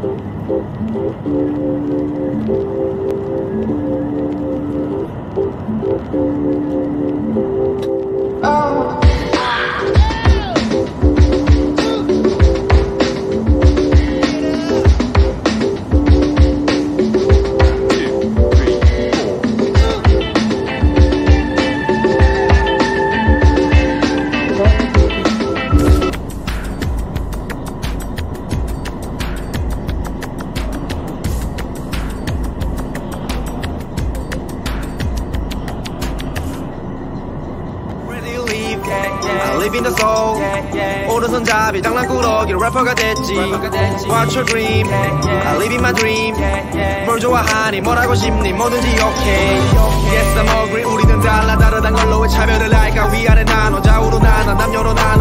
Thank you. I live in the soul. 오른손잡이 장난꾸러기 래퍼가 됐지. What's your dream? I live in my dream. 뭘 좋아하니 뭐라고 싶니 뭐든지 okay. Yes I'm agree 우리는 달라 다르단 걸로 왜 차별을 할까 위아래 나눠 좌우로 나눠 남녀로 나눠